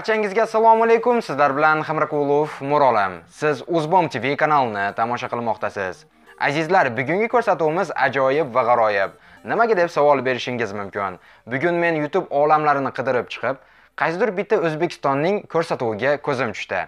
Barchangizga assalomu alaykum. Sizlar bilan Hamrakulov Murolam. Siz Uzbom TV kanalini tomosha qilmoqdasiz. Azizlar, bugungi ko'rsatuvimiz ajoyib va g'aroyib. Nimaga deb savol berishingiz mumkin. Bugun men YouTube olamlarini qidirib chiqib, qaysidir bitta O'zbekistonning ko'rsatuviga ko'zim tushdi.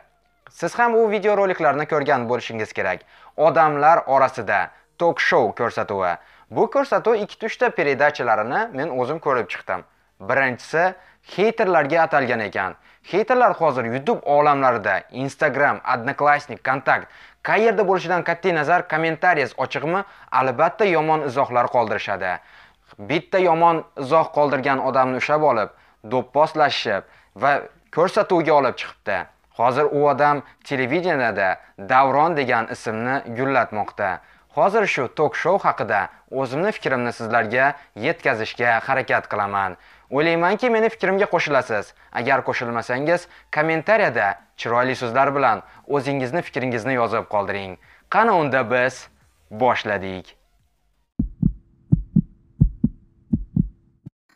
Siz ham u videoroliklarni ko'rgan bo'lishingiz kerak. Odamlar orasida tok show ko'rsatuvi. Bu ko'rsatuv 2-3 ta peredachalarini men o'zim ko'rib chiqdim. Birinchisi xeyterlarga atalgan ekan. xeyterlar hozir YouTube olamlarida Instagram, Odnoklassnik, Kontakt qayerda bo'lishidan qat'iy nazar kommentariyas ochiqmi, albatta yomon izohlar qoldirishadi. Bitta yomon izoh qoldirgan odamni ushlab olib, do'pposlashib va ko'rsatuvga olib chiqibdi. Hozir u odam televideniyada Davron degan ismni gullatmoqda. Hozir shu tok shou haqida o'zimni fikrimni sizlarga yetkazishga harakat qilaman. O'ylaymanki, meni fikrimga qo'shilasiz. Agar qo'shilmasangiz, kommentariyada chiroyli so'zlar bilan o'zingizni fikringizni yozib qoldiring. Qani unda biz boshladik.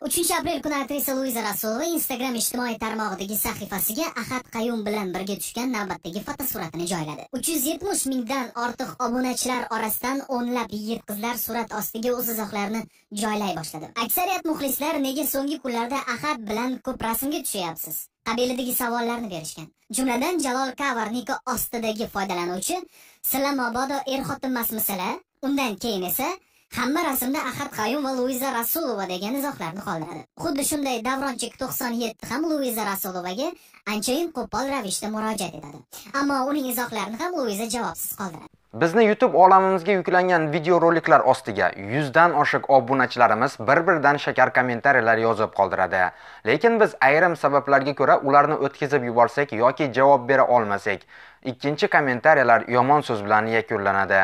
3 aprel kuni aktrisa Luiza Rasulova Instagram ijtimoiy tarmog'idagi sahifasiga Ahad Qayum bilan birga tushgan navbatdagi fotosuratini joyladi. 370 mingdan ortiq obunachilar orasidan o'nlab yigit qizlar surat ostiga o'z izohlarini joylay boshladi. Aksariyat muxlislar nega so'nggi kunlarda Ahad bilan ko'p rasmga tushyapsiz? qabilidagi savollarni berishgan. Jumladan Jalol Kavarniki ostidagi foydalanuvchi "Sizlar mabodo er xotinmasmisizlar? Undan keyin esa hamma rasmda ahad qayum va luiza rasulova degan izohlarni qoldiradi. Xuddi shunday davronchik 97 ham luiza rasulovaga anchayin qo'pol ravishda murojaat etadi. Ammo uning izohlarini ham luiza javobsiz qoldiradi. Bizni YouTube olamimizga yuklangan videoroliklar ostiga 100 dan oshiq obunachilarimiz bir-biridan shakar kommentariyalar yozib qoldiradi. Lekin biz ayrim sabablarga ko'ra ularni o'tkazib yuborsak yoki javob bera olmasak, ikkinchi kommentariyalar yomon so'z bilan yakunlanadi.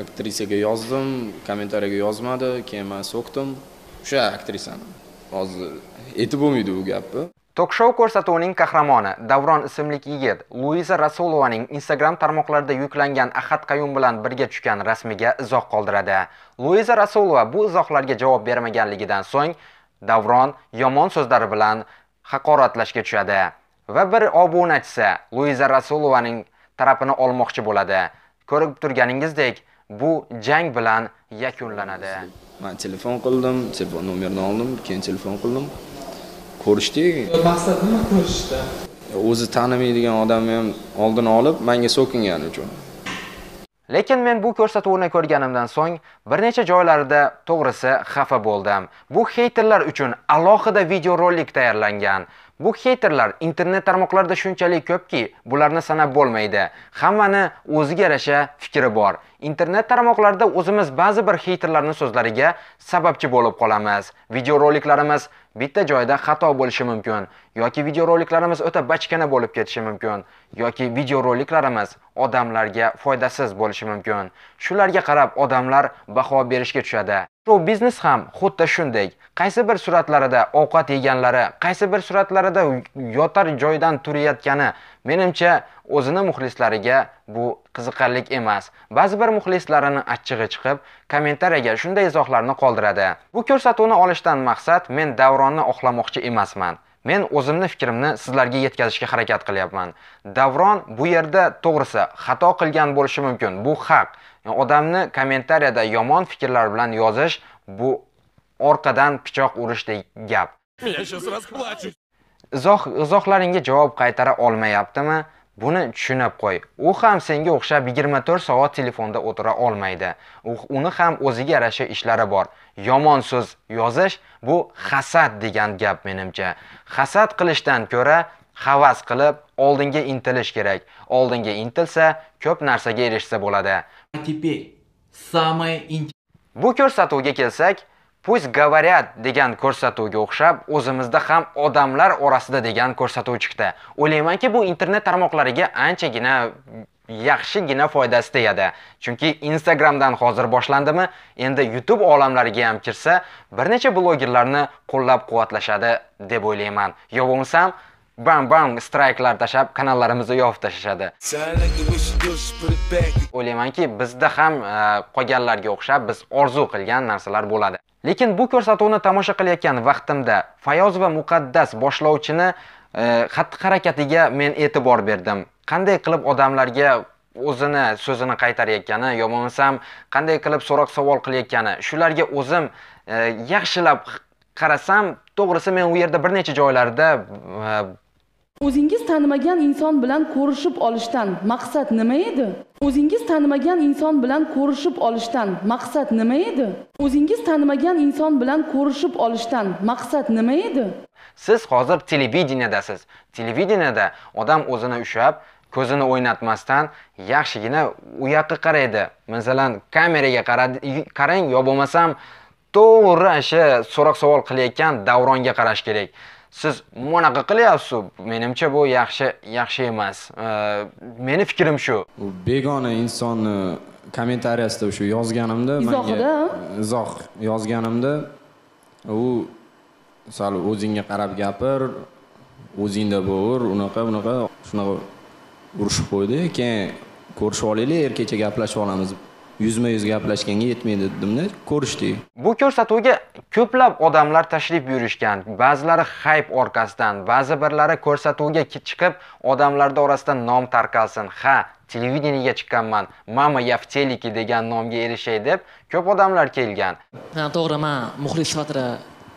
aktrisaga yozdim kommentariyaga yozmadi keyin men so'kdim o'sha aktrisani hozir aytib bo'lmaydi bu gapni Tokshow ko'rsatuvining qahramoni Davron ismli yigit Luiza Rasulovaning Instagram tarmoqlarida yuklangan Ahad Qayum bilan birga tushgan rasmiga izoh qoldiradi. Luiza Rasulova bu izohlarga javob bermaganligidan so'ng Davron yomon so'zlari bilan haqoratlashga tushadi va bir obunachisi Luiza Rasulovaning tarafini olmoqchi bo'ladi. Ko'rib turganingizdek, bu jang bilan yakunlanadi. Men telefon qildim telefon nomerini oldim keyin telefon qildim ko'rishdik maqsad nima ko'rishishda o'zi tanimaydigan odamni ham oldini olib menga so'kingani uchun Lekin men bu ko'rsatuvni ko'rganimdan so'ng bir necha joylarda to'g'risi xafa bo'ldim. Bu heyterlar uchun alohida videorolik tayyorlangan. Bu heyterlar internet tarmoqlarida shunchalik ko'pki, bularni sanab bo'lmaydi. Hammani o'ziga yarasha fikri bor. Internet tarmoqlarida o'zimiz ba'zi bir heyterlarning so'zlariga sababchi bo'lib qolamiz. Videoroliklarimiz bitta joyda xato bo'lishi mumkin. Yoki videoroliklarimiz o'ta bachkana bo'lib ketishi mumkin yoki videoroliklarimiz odamlarga foydasiz bo'lishi mumkin. Shularga qarab odamlar baho berishga tushadi. shou biznes ham xuddi shunday. Qaysi bir suratlarida ovqat yeganlari, qaysi bir suratlarida yotar joydan turayotgani menimcha o'zini muxlislariga bu qiziqarlik emas. Ba'zi bir muxlislarini achchig'i chiqib, kommentariyaga shunday izohlarni qoldiradi. Bu ko'rsatuvni olishdan maqsad men Davronni oqlamoqchi emasman. Men o'zimni fikrimni sizlarga yetkazishga harakat qilyapman. Davron bu yerda to'g'risi xato qilgan bo'lishi mumkin. Bu haq. Yani odamni kommentariyada yomon fikrlar bilan yozish bu orqadan pichoq urishdek gap. Izoh izohlaringga javob qaytara olmayaptimi? Buni tushunib qo'y. U ham senga o'xshab 24 soat telefonda o'tira olmaydi. U- Uni ham o'ziga yarasha ishlari bor. Yomon so'z yozish bu hasad degan gap menimcha. Hasad qilishdan ko'ra havas qilib oldinga intilish kerak. Oldinga intilsa, ko'p narsaga erishsa bo'ladi. Теперь самое. Bu ko'rsatuvga kelsak, Pусть говорят degan ko'rsatuvga o'xshab, o'zimizda ham odamlar orasida degan ko'rsatuv chiqdi. O'ylaymanki, bu internet tarmoqlariga anchagina yaxshigina foydasi tegadi. Chunki Instagramdan hozir boshlandimi, endi YouTube olamlariga ham kirsa, bir necha blogerlarni qo'llab-quvvatlashadi deb o'ylayman. Yo bo'lmasam, bam bam strayklar tashlab kanallarimizni yopib tashlashadi. O'ylaymanki, bizda ham e, qolganlarga o'xshab biz orzu qilgan narsalar bo'ladi. Lekin bu ko'rsatuvni tomosha qilayotgan vaqtimda Fayoz va Muqaddas boshlovchini e, xatti harakatiga men e'tibor berdim. Qanday qilib odamlarga o'zini so'zini qaytarayotgani yo bo'lmasam qanday qilib so'roq savol qilayotgani? Shularga o'zim e, yaxshilab qarasam to'g'risi men u yerda bir necha joylarda e, o'zingiz tanimagan inson bilan ko'rishib olishdan maqsad nima edi? O'zingiz tanimagan inson bilan ko'rishib olishdan maqsad nima edi? O'zingiz tanimagan inson bilan ko'rishib olishdan maqsad nima edi? Siz hozir televideniyadasiz televideniyada odam o'zini ushlab ko'zini o'ynatmasdan yaxshigina u yoqqa qaraydi. Masalan kameraga qarang yo bo'lmasam to'g'ri o'sha so'roq savol qilayotgan davronga qarash kerak. Siz bunaqa qilyapsiz. Menimcha bu yaxshi yaxshi emas. Meni fikrim shu. U begona insonni kommentariyasida o'sha yozganimda Izohida? izoh yozganimda u sal o'zingga qarab gapir o'zingda bo'l unaqa bunaqa shunaqa urishib qo'ydi. Keyin ko'rishib olaylik erkakcha gaplashib olamiz yuzma yuz gaplashganga yetmaydi dedimda ko'rishdik bu ko'rsatuvga ko'plab odamlar tashrif buyurishgan. Ba'zilari hayp orqasidan ba'zi birlari ko'rsatuvga chiqib odamlarda orasida nom tarqalsin. Ha televideniyega chiqqanman mama я в телеке degan nomga erishay deb ko'p odamlar kelgan. Ha to'g'ri man muxlis sifatida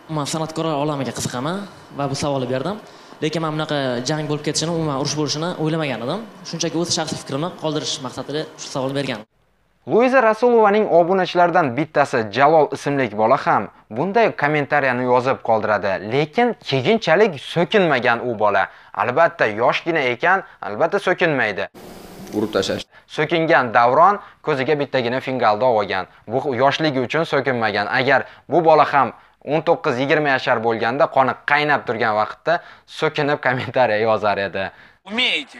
umuman san'atkorlar olamiga qiziqaman va bu savolni berdim. Lekin man bunaqa jang bo'lib ketishini umuman urush bo'lishini o'ylamagan edim. Shunchaki o'z shaxsiy fikrimni qoldirish maqsadida shu savolni bergandim luiza rasulovaning obunachilaridan bittasi jalol ismli bola ham bunday kommentariyani yozib qoldiradi. Lekin keyinchalik so'kinmagan u bola. Albatta yoshgina ekan albatta so'kinmaydi. Urib tashlash. So'kingan davron ko'ziga bittagina fingalni olgan. Bu yoshligi uchun so'kinmagan. Agar bu bola ham 19-20 yashar bo'lganda qoni qaynab turgan vaqtda so'kinib kommentariya yozar edi. Умеете,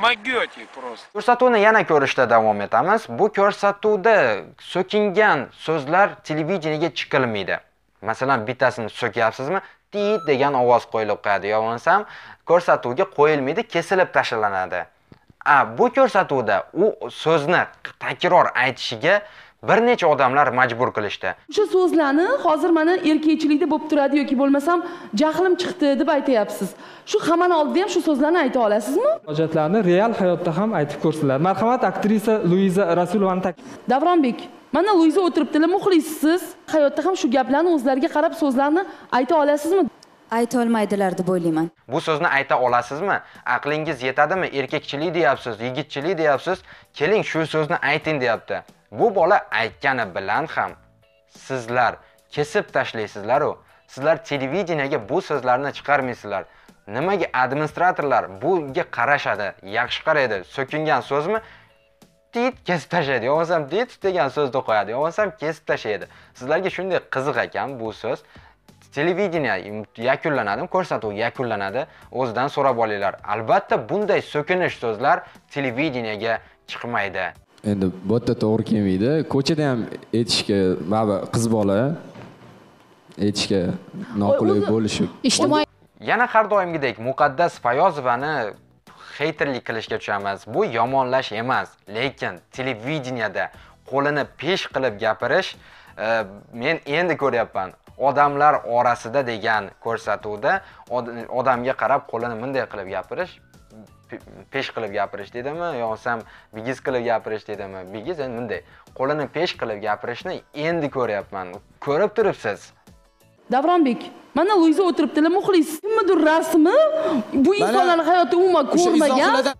могете просто. ko'rsatuvni yana ko'rishda davom etamiz. Bu ko'rsatuvda so'kingan so'zlar televideniyega chiqilmaydi. Masalan bittasini so'kyapsizmi? Tit degan ovoz qo'yilib qo'yadi yo bo'lmasam ko'rsatuvga qo'yilmaydi kesilib tashlanadi. A bu ko'rsatuvda u so'zni takror aytishiga bir necha odamlar majbur qilishdi. O'sha so'zlarni hozir mana erkakchilikda bo'lib turadi yoki bo'lmasam jahlim chiqdi deb aytyapsiz. Shu hammani oldida ham shu so'zlarni ayta olasizmi? Murojaatlarni real hayotda ham aytib ko'rsinlar. Marhamat aktrisa luiza rasulovani davronbek mana luiza o'tiribdilar muxlissiz hayotda ham shu gaplarni o'zlariga qarab so'zlarni ayta olasizmi? Aytolmaydilar deb o'ylayman. Bu so'zni ayta olasizmi? Aqlingiz yetadimi? Erkakchilik deyapsiz yigitchilik deyapsiz. Keling shu so'zni ayting deyapti bu bola aytgani bilan ham sizlar kesib tashlaysizlaru. Sizlar televideniyaga bu so'zlarni chiqarmaysizlar. Nimaga administratorlar bunga qarashadi? Yaxshi qaraydi. So'kingan so'zmi? Tit kesib tashlaydi yo bo'lmasam dit degan so'zni qo'yadi. Yo bo'lmasam kesib tashlaydi sizlarga shunday qiziq ekan bu so'z. Televideniya yakunlanadimi ko'rsatuv yakunlanadi. O'zidan so'rab olinglar. Albatta bunday so'kinish so'zlar televideniyaga chiqmaydi. Endi bu yerda to'g'ri kelmaydi. Ko'chada ham aytishga baribir qiz bola aytishga noqulay bo'lishi ijtimoiy yana har doimgidek muqaddas fayozovani heyterlik qilishga tushamiz. Bu yomonlash emas lekin televideniyada qo'lini pesh qilib gapirish e, men endi ko'ryapman odamlar orasida degan ko'rsatuvda od- odamga qarab qo'lini bunday qilib gapirish pesh qilib gapirish dedimi yo bo'lmasam bigiz qilib gapirish dedimi? Bigiz endi bunday. Qo'lini pesh qilib gapirishni endi ko'ryapman. Ko'rib turibsiz. Davronbek mana luiza o'tiribdilar muxlis. Kimnidir rasmi bu insonlarni hayoti umuman ko'rmagan.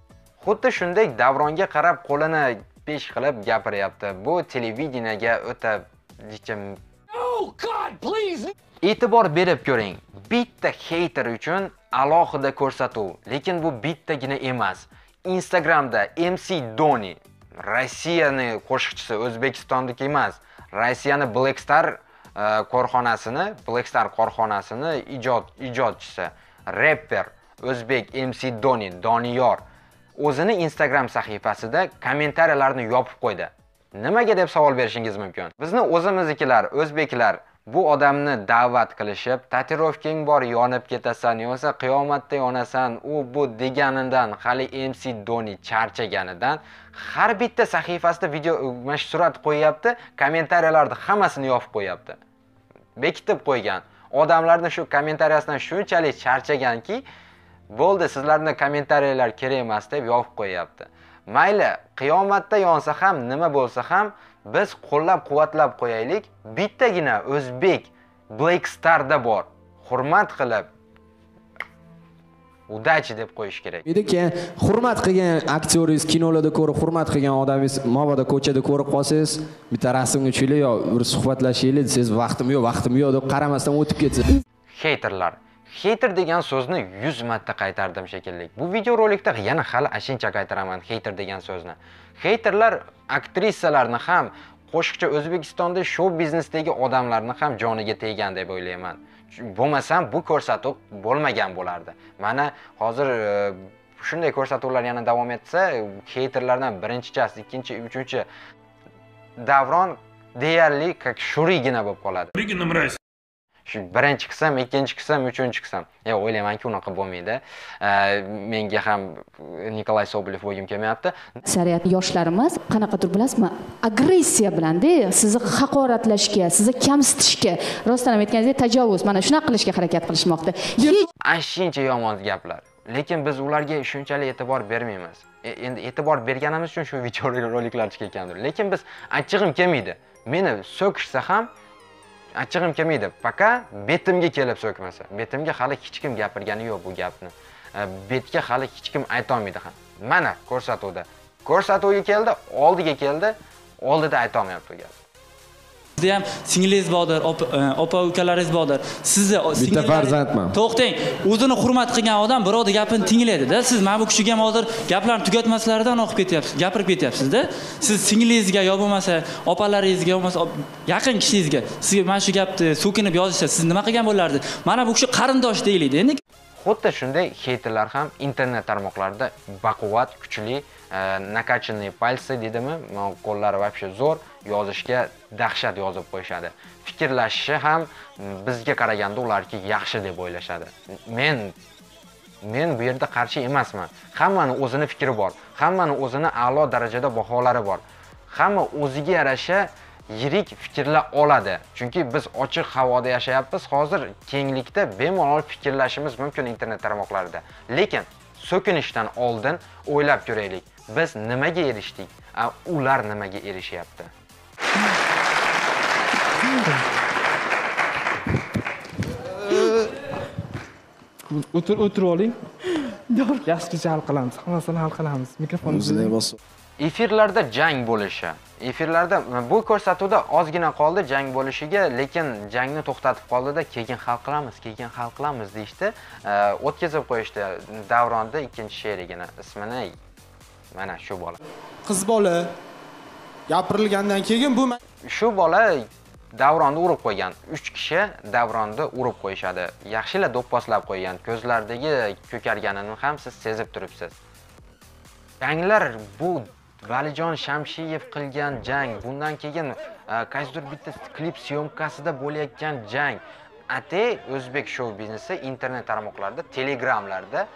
xuddi shunday davronga qarab qo'lini pesh qilib gapiryapti. Bu televideniyaga o'ta necha e'tibor berib ko'ring bitta heyter uchun alohida ko'rsatuv. Lekin bu bittagina emas. Instagramda mc doni rossiyani qo'shiqchisi o'zbekistonniki emas rossiyani black star e, korxonasini black star korxonasini ijod ijodchisi repper o'zbek mc doni doniyor o'zini instagram sahifasida kommentariyalarni yopib qo'ydi. Nimaga deb savol berishingiz mumkin? Bizni o'zimiznikilar o'zbeklar bu odamni da'vat qilishib tatuirovkang bor yonib ketasan yo'qsa qiyomatda yonasan u bu deganidan hali mc doni charchaganidan har bitta sahifasida video mana shu surat qo'yyapti kommentariyalarni hammasini yopib qo'yyapti. Bekitib qo'ygan. Odamlarni shu kommentariyasidan shunchalik charchaganki bo'ldi sizlarni kommentariyalar kerak emas deb yopib qo'yyapti. Mayli qiyomatda yonsa ham nima bo'lsa ham biz qo'llab quvvatlab qo'yaylik. Bittagina o'zbek black starda bor. Hurmat qilib udachi deb qo'yish kerak. Edi keyin hurmat qilgan aktyoringiz kinolarda ko'rib hurmat qilgan odamingiz mabodo ko'chada ko'rib qolsangiz bitta rasmga tushinglar yo bir suhbatlashaylik desangiz vaqtim yo'q vaqtim yo'q deb qaramasdan o'tib ketsa heyterlar hater degan so'zni 100 marta qaytardim shekilli. Bu videorolikda yana hali ashincha qaytaraman hater degan so'zni. Haterlar aktrisalarni ham qo'shiqchi o'zbekistonda shou biznesdagi odamlarni ham joniga tegan deb o'ylayman. Bo'lmasam bu ko'rsatuv bo'lmagan bo'lardi. Mana hozir e, shunday ko'rsatuvlar yana davom etsa heyterlardan birinchichasi ikkinchi uchinchi davron deyarli как shurigina bo'lib qoladi. Рыгина мразь. Shu birinchi qism ikkinchi qism uchinchi qism yo'q o'ylaymanki unaqa bo'lmaydi. Menga ham nikolay sobolev bo'lgim kelmayapti. Aksariyat yoshlarimiz qanaqadir bilasizmi agressiya bilanda sizni haqoratlashga sizni kamsitishga. Rostdan ham aytganingizdek tajovuz mana shunaqa qilishga harakat qilishmoqda. Hech ashincha yomon gaplar. Lekin biz ularga shunchalik e'tibor bermaymiz. E- endi e'tibor berganimiz uchun shu videoroliklar chiqayotgandir. Lekin biz achchig'im kelmaydi. Meni so'kishsa ham achchig'im kelmaydi пока betimga kelib so'kmasa betimga hali hech kim gapirgani yo'q bu gapni. E, betga hali hech kim aytolmaydi ham. Mana ko'rsatuvda. Ko'rsatuvga keldi oldiga keldi oldida aytolmayapti bu gapni sizda ham singlingiz bordir opa e, opa ukalaringiz bordir sizni bitta farzandman. To'xtang o'zini hurmat qilgan odam birovni gapini tinglaydida siz mana bu kishiga ham hozir gaplarni tugatmaslaridan o'qib ketyapsiz gapirib ketyapsizda siz singlingizga yo bo'lmasa opalaringizga yo bo'lmasa yaqin kishingizga sizga mana shu gapni so'kinib yozishsa siz nima qilgan bo'lardingiz mana bu kishi qarindosh deylikda. Endi xuddi shunday heyterlar ham internet tarmoqlarida baquvvat kuchli Э, накачанные пальцы deydimi Ma qo'llari вообще zo'r yozishga dahshat yozib qo'yishadi. Fikrlashishi ham m, bizga qaraganda ularki yaxshi deb o'ylashadi. Men men bu yerda qarshi emasman. Hammani o'zini fikri bor hammani o'zini a'lo darajada baholari bor. Hamma o'ziga yarasha yirik fikrlar oladi. Chunki biz ochiq havoda yashayapmiz. Hozir kenglikda bemalol fikrlashimiz mumkin internet tarmoqlarida. Lekin so'kinishdan oldin o'ylab ko'raylik. Biz nimaga erishdik? A ular nimaga erishyapti? O'tir o'tirib oling. Yaxshicha hal qilamiz. Hammasini hal qilamiz. O'zini bosib. Efirlarda jang bo'lishi. Efirlarda bu ko'rsatuvda ozgina qoldi jang bo'lishiga lekin jangni to'xtatib qoldida keyin hal qilamiz keyin hal qilamiz deyishdi. E, o'tkazib qo'yishdi davronni ikkinchi sherigini ismini mana shu bola. Qiz bola. Gapirilgandan keyin bu shu bola davronni urib qo'ygan. Uch kishi davronni urib qo'yishadi. Yaxshilab do'pposlab qo'ygan. Ko'zlaridagi ko'karganini ham siz sezib turibsiz. Janglar bu valijon shamshiyev qilgan jang. Bundan keyin e, qaysidir bitta klip syomkasida bo'layotgan jang. Ate o'zbek shou biznesi internet tarmoqlarida telegramlarda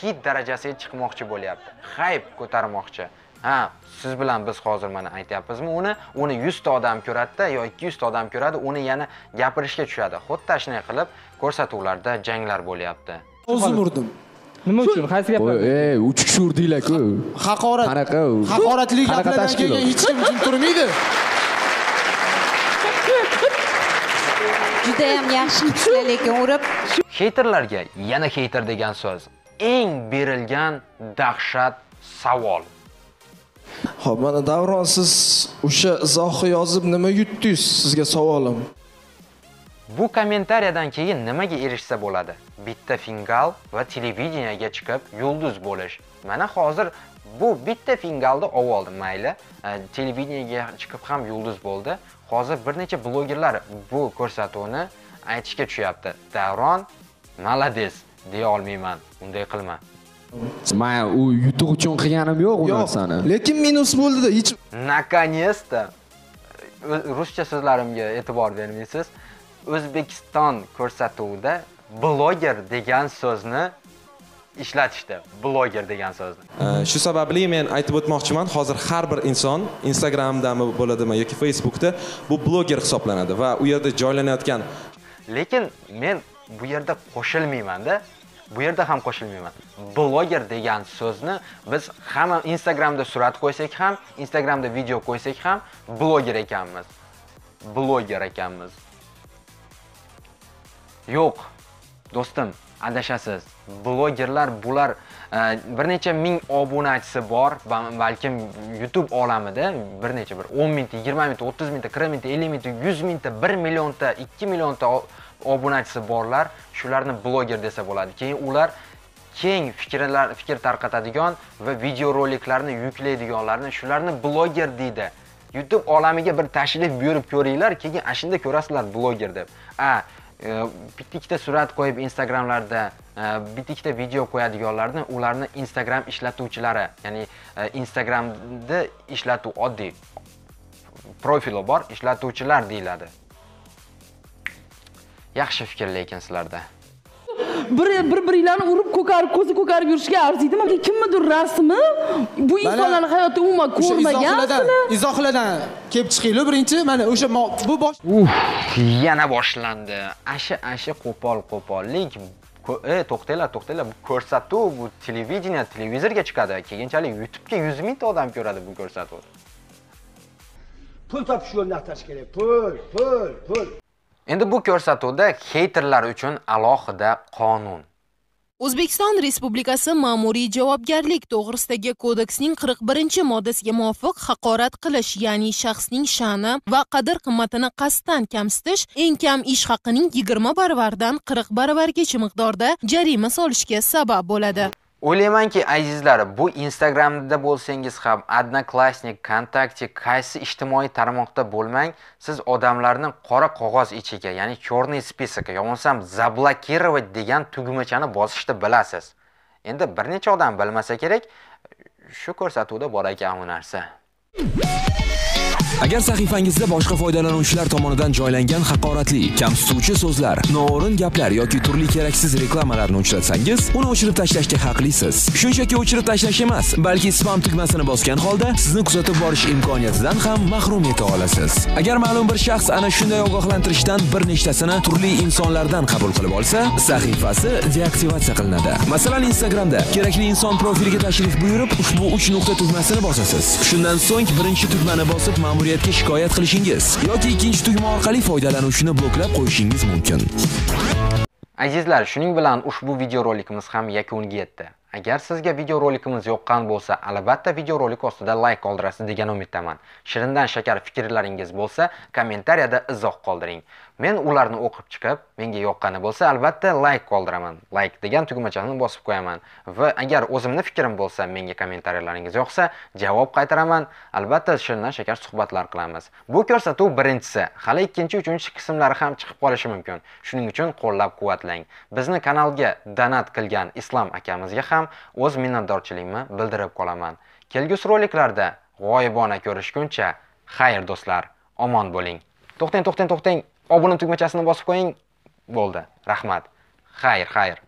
hit darajasiga chiqmoqchi bo'lyapti. Hayp ko'tarmoqchi. Ha siz bilan biz hozir mana aytyapmizmi uni? Uni 100 ta odam ko'radida yo 200 ta odam ko'radi uni yana gapirishga tushadi. Xuddi shunday qilib ko'rsatuvlarda janglar bo'lyapti. O'zim urdim. nima uchun? Qaysi gaplar? Ey uch kishi urdinglar-ku haqorat qanaqa? haqoratli gaplardan keyin hech kim jim turmaydi. Judayam yaxshi qilibsizlar lekin urib heyterlarga yana heyter degan so'z eng berilgan dahshat savol. Ho'p mana davron siz o'sha izohni yozib nima yutdingiz sizga savolim? Bu kommentariyadan keyin nimaga erishsa bo'ladi? Bitta fingal va televideniyega chiqib yulduz bo'lish. Mana hozir bu bitta fingalni olib oldi mayli. E, televideniyaga chiqib ham yulduz bo'ldi. Hozir bir necha blogerlar bu ko'rsatuvni aytishga tushyapti. Davron malades deya olmayman unday qilma. Man u yutuq uchun qilganim yo'q u narsani. lekin minus bo'ldida hech наконец-то Ö- ruscha so'zlarimga e'tibor bermaysiz. O'zbekiston ko'rsatuvida bloger degan so'zni ishlatishdi. Bloger degan so'zni. Shu sababli men aytib o'tmoqchiman hozir har bir inson instagramdami bo'ladimi yoki facebookda bu bloger hisoblanadi va u yerda joylanayotgan lekin men bu yerda qo'shilmaymanda bu yerda ham qo'shilmayman. Bloger degan so'zni biz hamma instagramda surat qo'ysak ham instagramda video qo'ysak ham bloger ekanmiz. Bloger ekanmiz. Yo'q do'stim adashasiz. Blogerlar bular e, bir necha ming obunachisi bor balkim youtube olamida bir necha bir 10 mingta 20 mingta 30 mingta 40 mingta 50 mingta 100 mingta 1 millionta 2 millionta obunachisi borlar shularni bloger desa bo'ladi. Keyin ular keng fikrlar fikr tarqatadigan va videoroliklarni yuklaydiganlarni shularni bloger deydi. Youtube olamiga bir tashrif buyurib ko'ringlar keyin ana shunda ko'rasizlar bloger deb. A e, bitta ikkita surat qo'yib instagramlarda e, bitta ikkita video qo'yadiganlarni ularni instagram ishlatuvchilari ya'ni e, instagramni ishlatuv oddiy profili bor ishlatuvchilar deyiladi. Yaxshi fikr lekin sizlarda bir bir biringlarni urib ko'karib ko'zi ko'karib yurishga arziydimi? Kimnidir rasmi? Bu insonlarni hayotda umuman ko'rmagansizlar izohlardan kelib chiqinglar birinchi. Mana o'sha bu bosh Uf, yana boshlandi. Ashi ashi qo'pol qo'pollik e to'xtanglar to'xtanglar. Bu ko'rsatuv bu televideniya televizorga chiqadi. Keyinchalik youtubega yuz mingta odam ko'radi bu ko'rsatuv. Pul topish yo'lini axtarish kerak pul pul pul endi bu ko'rsatuvda heyterlar uchun alohida qonun. O'zbekiston respublikasi ma'muriy javobgarlik to'g'risidagi kodeksning 41 moddasiga muvofiq haqorat qilish ya'ni shaxsning sha'ni va qadr qimmatini qasddan kamsitish eng kam ish haqining 20 baravardan 40 baravargacha miqdorda jarima solishga sabab bo'ladi. O'ylaymanki azizlar bu instagramda bo'lsangiz ham odnoklassnik kontakte qaysi ijtimoiy tarmoqda bo'lmang siz odamlarni qora qog'oz ichiga ya'ni черный списокka yo bo'lmasam заблокировать degan tugmachani bosishni bilasiz. Endi bir necha odam bilmasa kerak shu ko'rsatuvda bor ekan bu narsa. Agar sahifangizda boshqa foydalanuvchilar tomonidan joylangan haqoratli, kamsituvchi so'zlar, noo'rin gaplar yoki turli keraksiz reklamalarni uchratsangiz, uni o'chirib tashlashga haqlisiz. Shunchaki o'chirib tashlash emas, balki spam tugmasini bosgan holda sizni kuzatib borish imkoniyatidan ham mahrum eta olasiz. Agar ma'lum bir shaxs ana shunday ogohlantirishdan bir nechtasini turli insonlardan qabul qilib olsa, sahifasi deaktivatsiya qilinadi. Masalan, Instagramda kerakli inson profiliga tashrif buyurib, ushbu 3 nuqta tugmasini bosasiz. Shundan so'ng birinchi tugmani bosib ma'muriyatga shikoyat qilishingiz yoki ikkinchi tugma orqali foydalanuvchini bloklab qo'yishingiz mumkin. Azizlar, shuning bilan ushbu videorolikimiz ham yakuniga yetdi. Agar sizga videorolikimiz yoqqan bo'lsa, albatta videorolik ostida layk qoldirasiz degan umiddaman. Shirindan shakar fikrlaringiz bo'lsa, kommentariyada izoh qoldiring. Men ularni o'qib chiqib, menga yoqqani bo'lsa, albatta like qoldiraman. Like degan tugmachani bosib qo'yaman. Va agar o'zimni fikrim bo'lsa, menga kommentariyalaringiz yoqsa, javob qaytaraman. Albatta shirindan shakar suhbatlar qilamiz. Bu ko'rsatuv birinchisi, hali ikkinchi, uchinchi qismlari ham chiqib qolishi mumkin. Shuning uchun qo'llab-quvvatlang. Bizni kanalga donat qilgan Islom akamizga ham o'z minnatdorchiligimni bildirib qolaman. Kelgusi roliklarda g'oyibona ko'rishguncha, xayr do'stlar, omon bo'ling. To'xtang, to'xtang, to'xtang. Obuna tugmachasini bosib qo'ying. Bo'ldi. Rahmat. Xayr, xayr.